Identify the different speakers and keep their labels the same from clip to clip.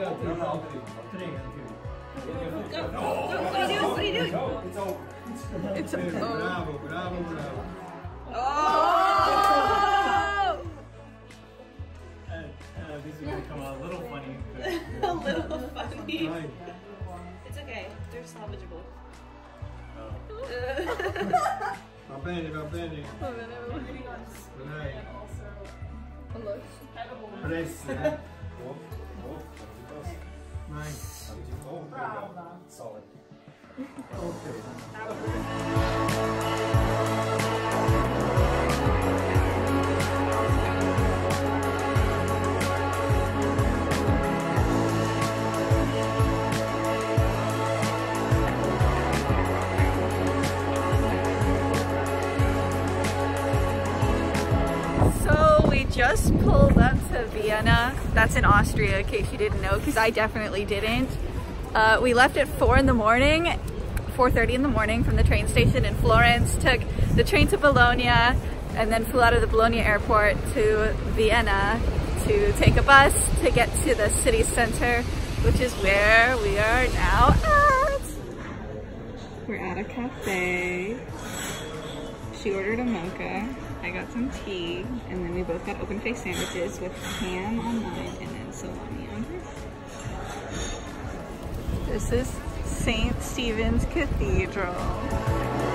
Speaker 1: Tre av tre. Tre av tre.
Speaker 2: Go, go, go. Doing?
Speaker 1: It's over. Bravo, bravo.
Speaker 2: Oh!
Speaker 1: Uh, uh, this is gonna come out a little funny,
Speaker 2: A little funny. It's okay. They're salvageable.
Speaker 1: Va bene, va bene. Dai. Presto. eh.
Speaker 3: So we just pulled up to Vienna. That's in Austria, in case you didn't know, because I definitely didn't. Uh, we left at four in the morning, 4.30 in the morning from the train station in Florence, took the train to Bologna, and then flew out of the Bologna airport to Vienna to take a bus to get to the city center, which is where we are now at. We're at a cafe. She ordered a mocha. I got some tea, and then we both got open face sandwiches with ham on mine and then salami on hers. This is St. Stephen's Cathedral.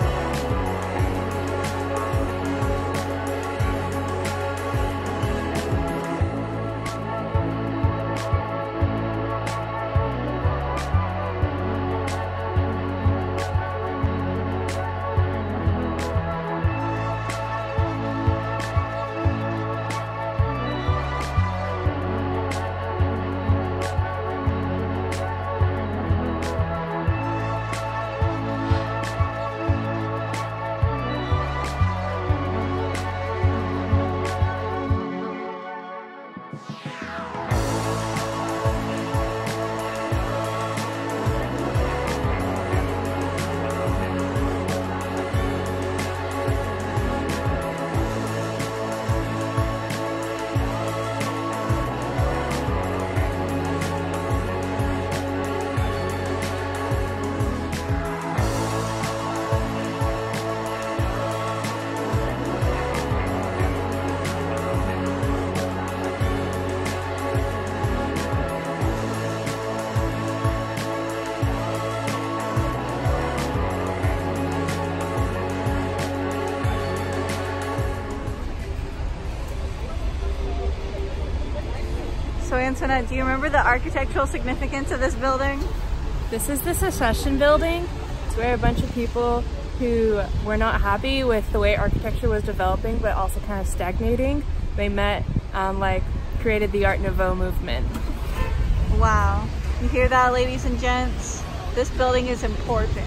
Speaker 3: Antoinette, do you remember the architectural significance of this building?
Speaker 4: This is the Secession Building. It's where a bunch of people who were not happy with the way architecture was developing, but also kind of stagnating, they met, um, like, created the Art Nouveau movement.
Speaker 3: Wow. You hear that, ladies and gents? This building is important.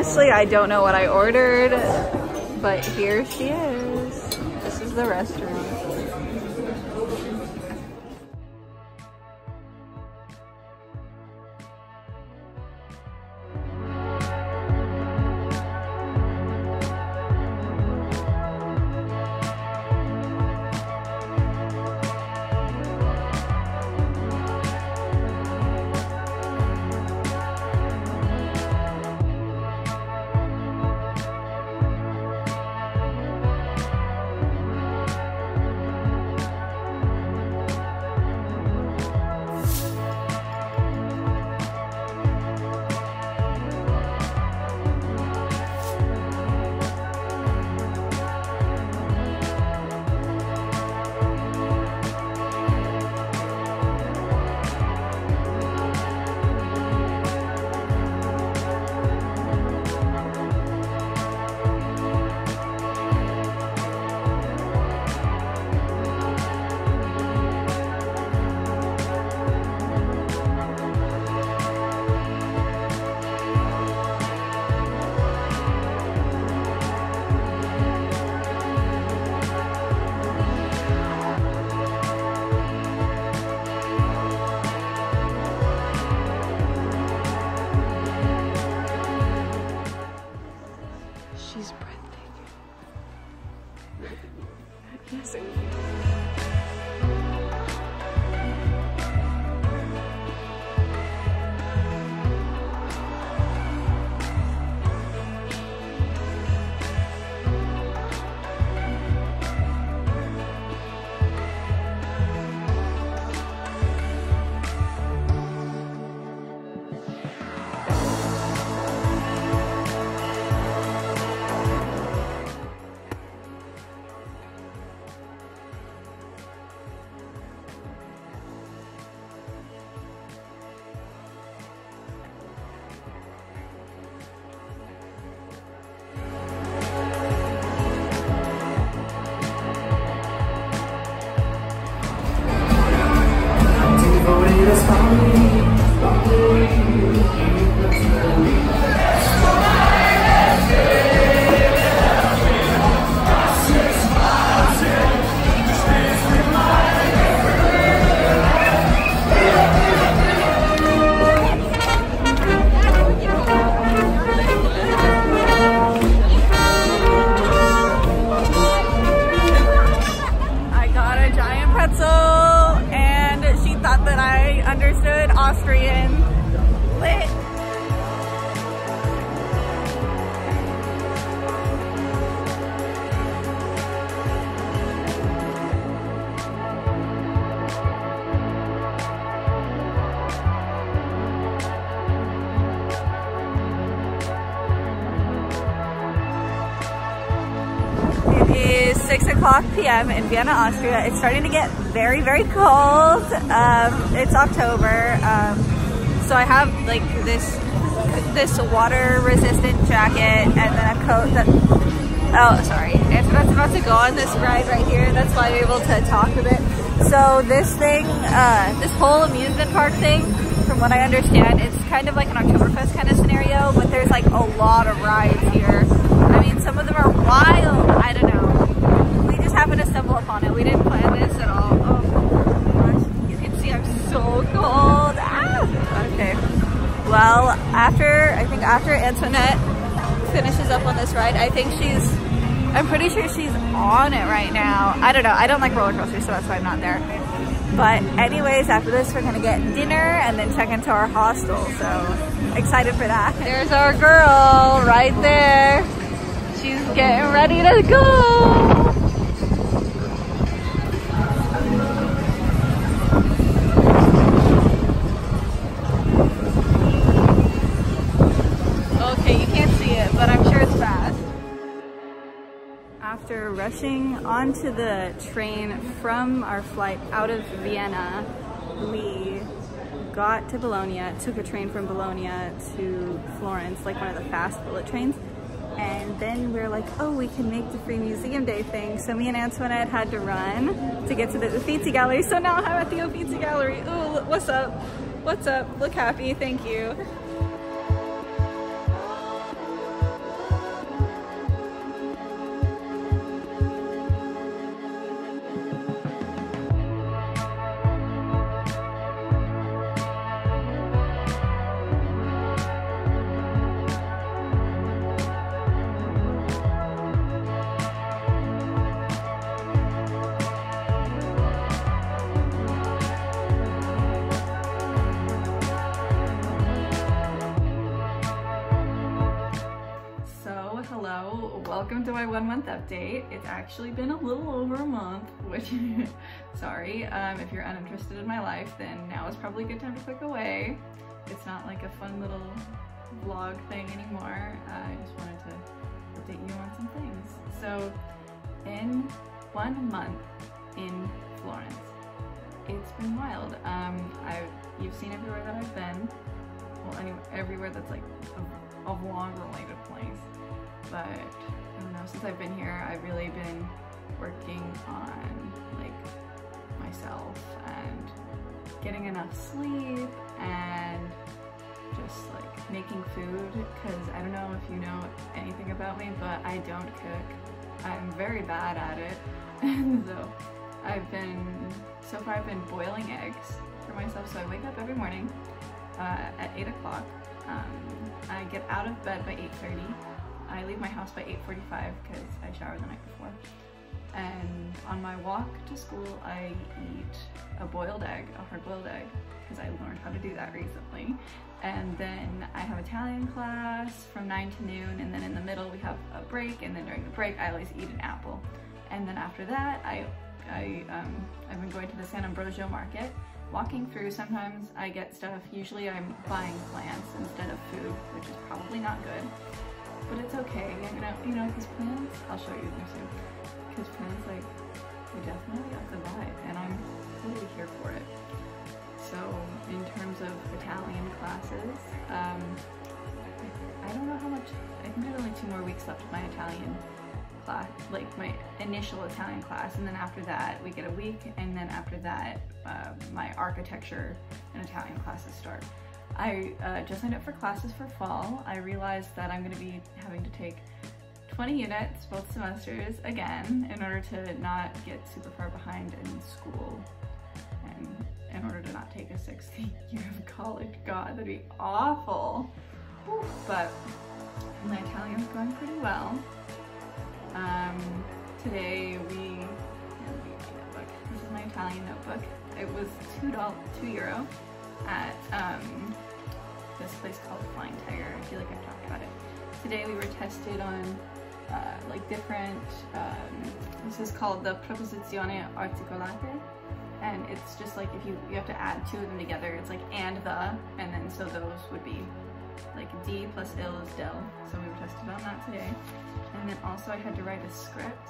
Speaker 3: Honestly, I don't know what I ordered, but here she is. This is the restaurant. I o'clock p.m. in Vienna, Austria. It's starting to get very, very cold. Um, it's October. Um, so I have like this this water resistant jacket and then a coat that oh sorry It's about to go on this ride right here that's why I'm able to talk a bit so this thing uh, this whole amusement park thing from what I understand it's kind of like an Oktoberfest kind of scenario but there's like a lot of rides here I mean some of them are wild I don't know we just to stumble upon it we didn't plan this at all oh you can see I'm so cold ah! okay well, after, I think after Antoinette finishes up on this ride, I think she's, I'm pretty sure she's on it right now. I don't know. I don't like roller coasters, so that's why I'm not there. But anyways, after this, we're gonna get dinner and then check into our hostel. So excited for that. There's our girl right there. She's getting ready to go. Rushing onto the train from our flight out of Vienna, we got to Bologna, took a train from Bologna to Florence, like one of the fast bullet trains. And then we are like, oh, we can make the free museum day thing. So me and Antoinette had to run to get to the Uffizi Gallery. So now I'm at the Uffizi Gallery. Ooh, what's up? What's up? Look happy, thank you. Welcome to my one month update. It's actually been a little over a month, which, sorry, um, if you're uninterested in my life, then now is probably a good time to click away. It's not like a fun little vlog thing anymore. Uh, I just wanted to update you on some things. So, in one month in Florence, it's been wild. Um, I, you've seen everywhere that I've been. Well, anyway, everywhere that's like a, a vlog related place. But since I've been here, I've really been working on like myself and getting enough sleep and just like making food because I don't know if you know anything about me, but I don't cook. I'm very bad at it. And so I've been, so far I've been boiling eggs for myself. So I wake up every morning uh, at 8 o'clock. Um, I get out of bed by 8.30. I leave my house by 8.45 because I showered the night before. And on my walk to school, I eat a boiled egg, a hard boiled egg, because I learned how to do that recently. And then I have Italian class from 9 to noon, and then in the middle we have a break, and then during the break I always eat an apple. And then after that, I, I, um, I've been going to the San Ambrogio market, walking through. Sometimes I get stuff, usually I'm buying plants instead of food, which is probably not good. But it's okay, I'm gonna, you know, his plans, I'll show you them soon. His plans, like, they definitely have the vibe, and I'm totally here for it. So, in terms of Italian classes, um, I don't know how much, I think there's only two more weeks left of my Italian class, like my initial Italian class, and then after that we get a week, and then after that uh, my architecture and Italian classes start. I uh, just signed up for classes for fall. I realized that I'm going to be having to take 20 units both semesters again in order to not get super far behind in school and in order to not take a sixth year of college. God, that'd be awful. But my Italian's going pretty well. Um, today we. This is my Italian notebook. It was two two euro at um, this place called Flying Tiger. I feel like I've talked about it. Today we were tested on uh, like different, um, this is called the Proposizione Articolate. And it's just like if you, you have to add two of them together, it's like and the, and then so those would be like D plus ill is del. So we were tested on that today. And then also I had to write a script.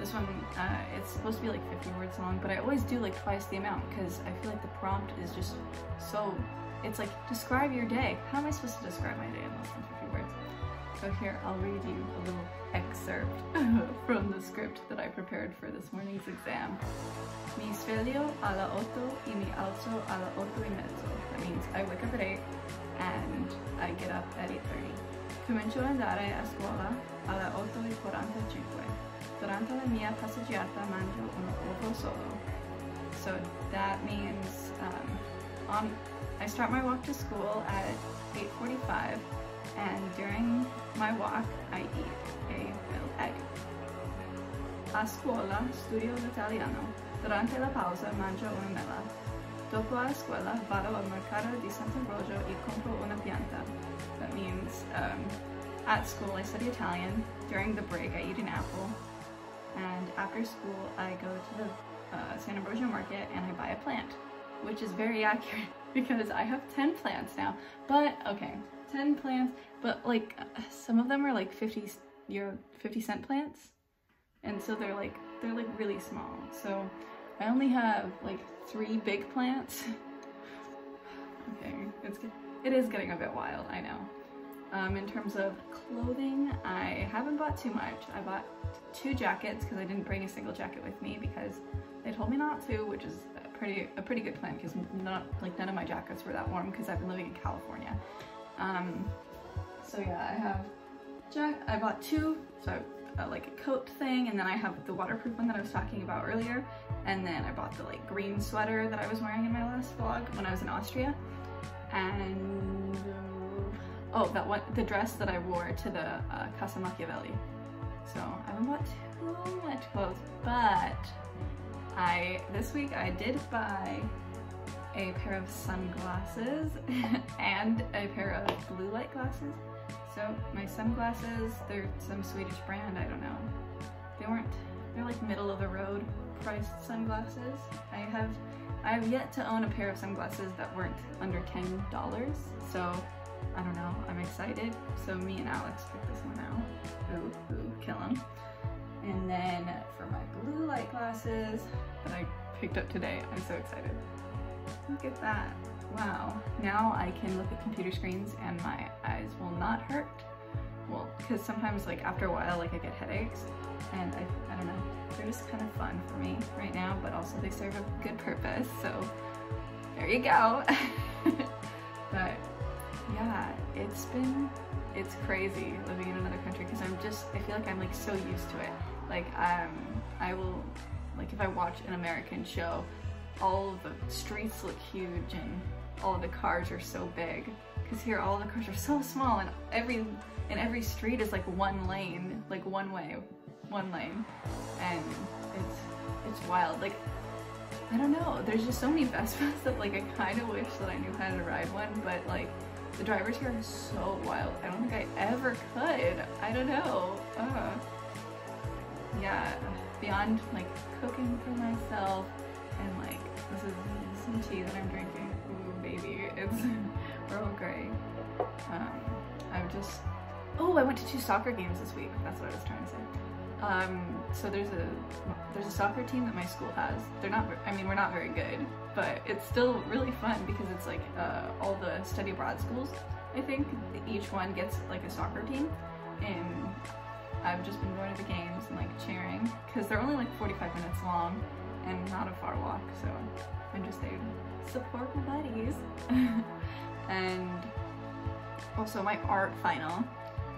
Speaker 3: This one, uh, it's supposed to be like 50 words long, but I always do like twice the amount because I feel like the prompt is just so, it's like, describe your day. How am I supposed to describe my day in less than 50 words? So here, I'll read you a little excerpt from the script that I prepared for this morning's exam. Mi sveglio alla otto e mi alzo alla otto e mezzo. That means I wake up at 8 and I get up at 8.30. Comincio andare a scuola alle 8.45. Durante la mia passeggiata mangio un ovo solo. So that means um, on, I start my walk to school at 8.45 and during my walk I eat a boiled egg. A scuola studio l'italiano. Durante la pausa mangio una mela. Dopo la scuola vado al mercato di Sant'Ambrogio e compro una pianta. That means um, at school I study Italian. During the break I eat an apple. And after school I go to the uh, San Ambrogio market and I buy a plant. Which is very accurate because I have 10 plants now. But okay, 10 plants, but like some of them are like 50 euro, 50 cent plants. And so they're like, they're like really small. So I only have like three big plants. okay, it's, it is getting a bit wild, I know. Um, in terms of clothing, I haven't bought too much. I bought two jackets because I didn't bring a single jacket with me because they told me not to, which is a pretty a pretty good plan because not like none of my jackets were that warm because I've been living in California. Um, so yeah, I have jack. I bought two, so uh, like a coat thing, and then I have the waterproof one that I was talking about earlier, and then I bought the like green sweater that I was wearing in my last vlog when I was in Austria, and oh, that one, the dress that I wore to the uh, Casa Machiavelli. So I haven't bought too much clothes, but I this week I did buy a pair of sunglasses and a pair of blue light glasses. So my sunglasses, they're some Swedish brand, I don't know. They weren't, they're like middle of the road priced sunglasses. I have, I have yet to own a pair of sunglasses that weren't under $10. So I don't know, I'm excited. So me and Alex picked this one out. Ooh, ooh, kill him. And then for my blue light glasses that I picked up today, I'm so excited. Look at that. Wow. Now I can look at computer screens and my eyes will not hurt. Well, because sometimes like after a while like I get headaches and I, I don't know, they're just kind of fun for me right now, but also they serve a good purpose. So there you go. but yeah, it's been, it's crazy living in another country because I'm just, I feel like I'm like so used to it. Like um, I will, like if I watch an American show, all the streets look huge and all the cars are so big. Because here all the cars are so small and every and every street is like one lane, like one way, one lane. And it's it's wild. Like I don't know, there's just so many Vespas that like I kind of wish that I knew how to ride one, but like the drivers here are so wild. I don't think I ever could. I don't know. Uh, yeah, beyond like cooking for myself and like this is some tea that I'm drinking. Ooh, baby, it's Earl Grey. Um, I'm just, oh, I went to two soccer games this week. That's what I was trying to say. Um, so there's a there's a soccer team that my school has. They're not, I mean, we're not very good, but it's still really fun because it's like uh, all the study abroad schools. I think each one gets like a soccer team, and I've just been going to the games and like cheering because they're only like 45 minutes long and not a far walk, so I'm just there to support my buddies. and also my art final.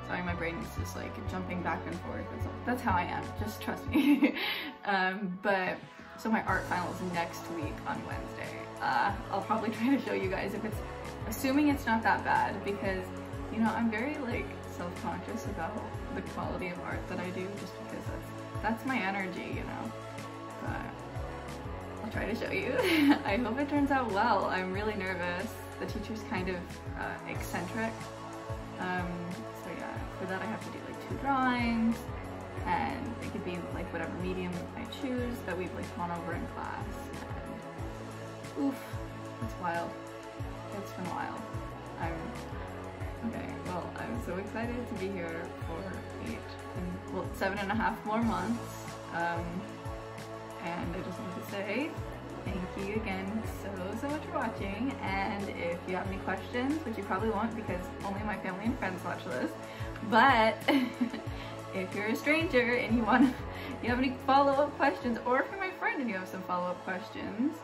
Speaker 3: Sorry, my brain is just like jumping back and forth. That's, that's how I am, just trust me. um, but, so my art final is next week on Wednesday. Uh, I'll probably try to show you guys if it's, assuming it's not that bad because, you know, I'm very like self-conscious about the quality of art that I do just because that's, that's my energy, you know. But I'll try to show you. I hope it turns out well. I'm really nervous. The teacher's kind of uh, eccentric. Um, for that I have to do like two drawings and it could be like whatever medium I choose that we've like gone over in class. And oof, it's wild. It's been wild. I'm okay. Well, I'm so excited to be here for eight and well seven and a half more months. Um, and I just want to say thank you again so, so much for watching. And if you have any questions, which you probably won't because only my family and friends watch this, but if you're a stranger and you want to, you have any follow-up questions, or if you're my friend and you have some follow-up questions,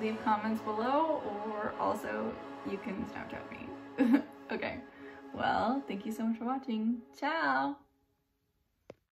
Speaker 3: leave comments below, or also you can Snapchat me. okay, well, thank you so much for watching. Ciao!